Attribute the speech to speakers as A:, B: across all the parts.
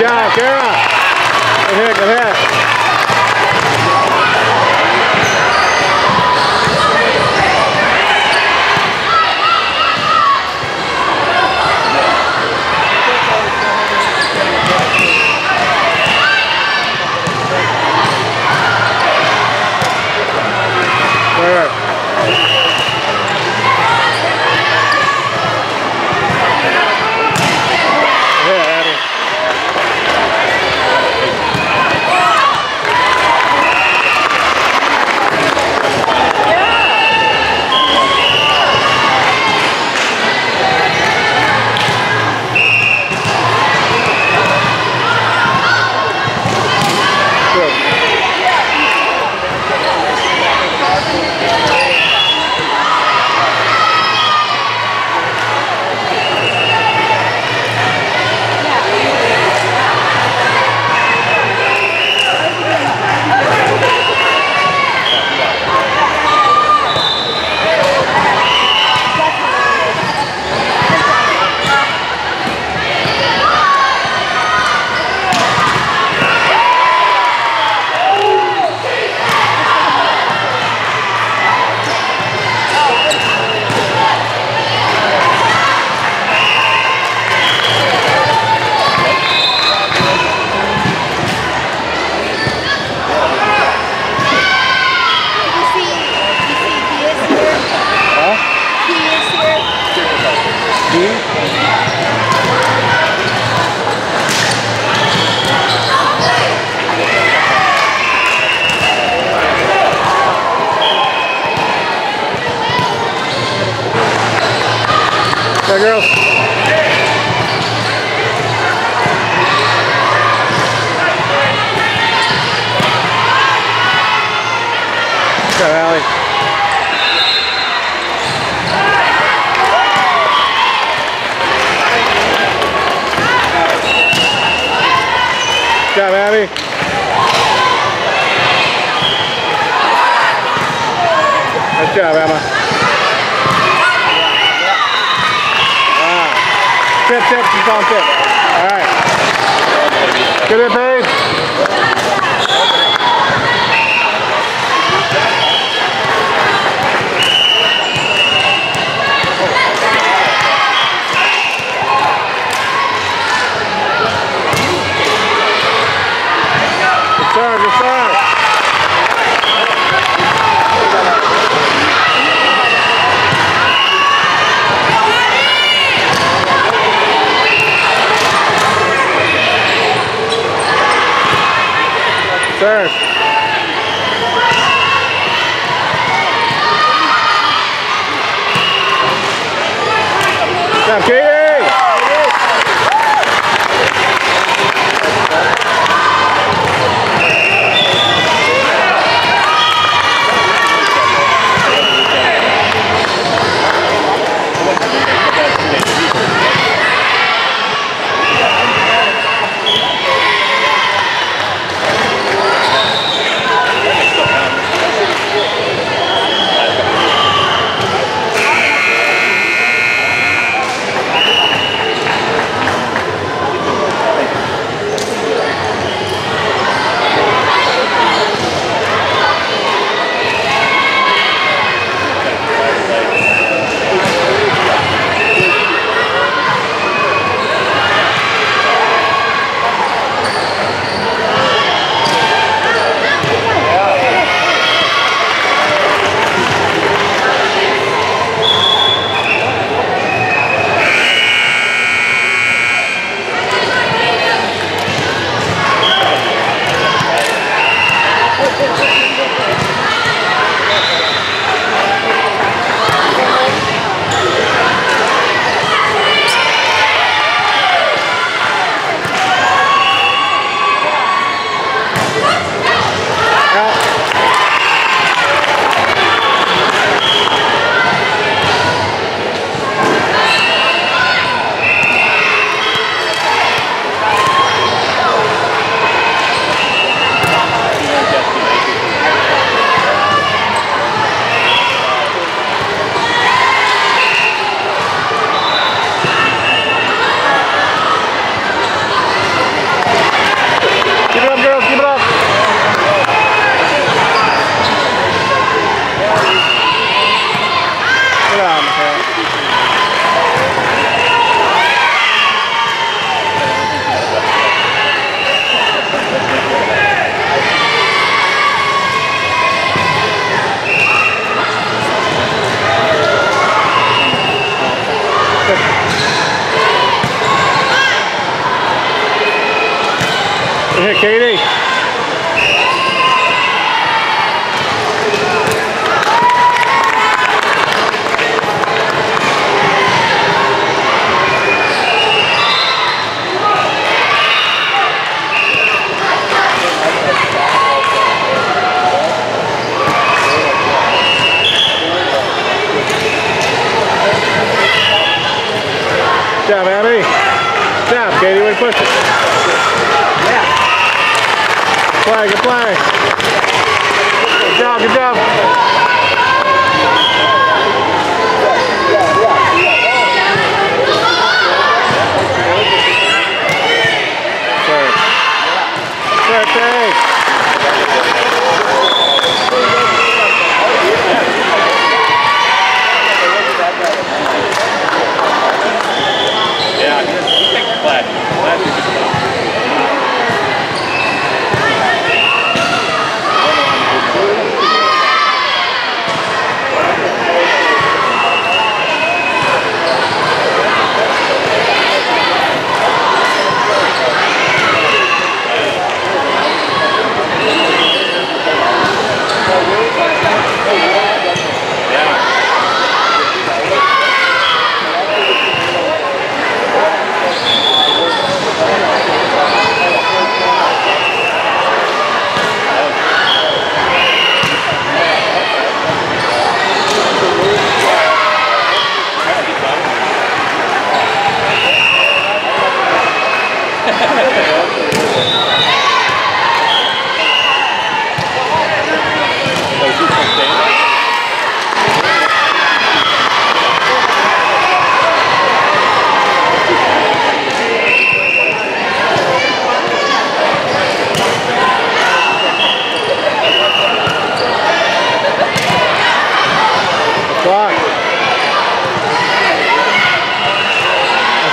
A: job,
B: Kara. Good hit, good hit. Go, Allie. Good job, Abby. Nice job, Emma. Ah. Tip, tip, she's on tip. All right. Good hit, Paige. Good serve, good serve. Serve. Good job, Katie.
A: Good job, Abby. Good job, Katie. We to push it
C: flag,
A: a flag.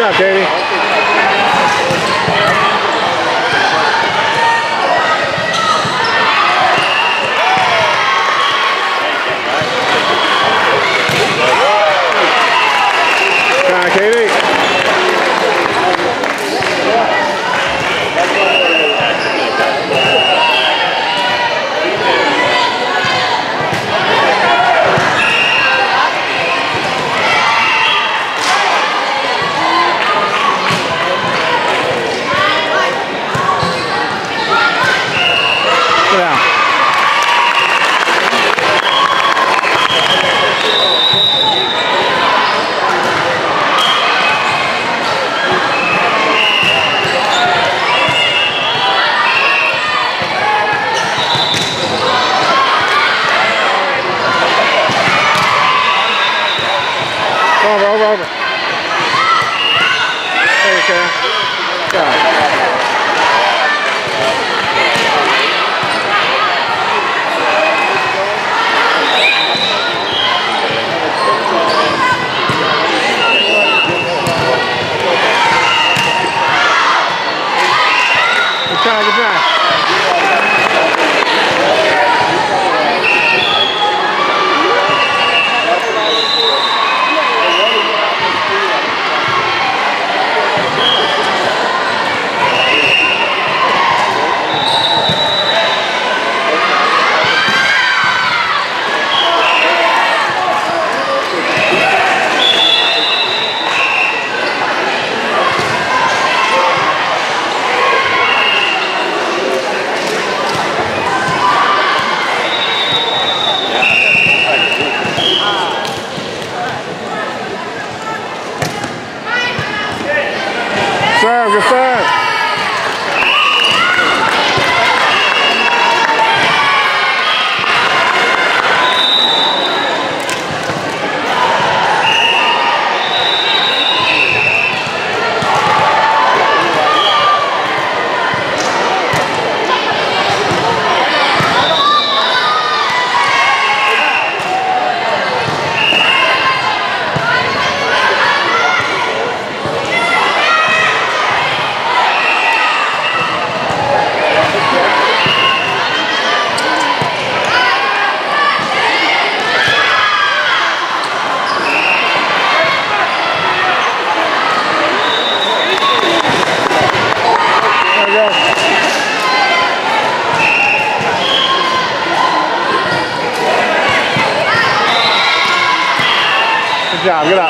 A: job, Katie. Tchau. Good job. Get